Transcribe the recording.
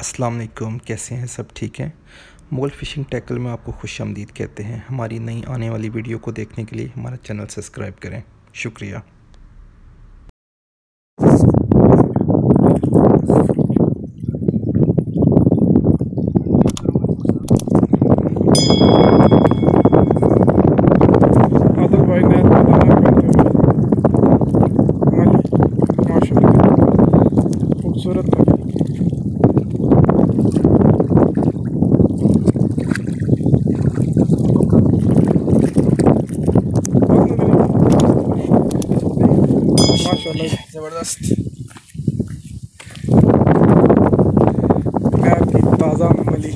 अस्सलाम वालेकुम कैसे हैं? सब ठीक हैं? मुगल फ़िशिंग टैकल में आपको खुश आमदीद कहते हैं। हमारी नई आने वाली वीडियो को देखने के लिए हमारा चैनल सब्सक्राइब करें। शुक्रिया। खूबसूरत ज़बरदस्त ताज़ा मली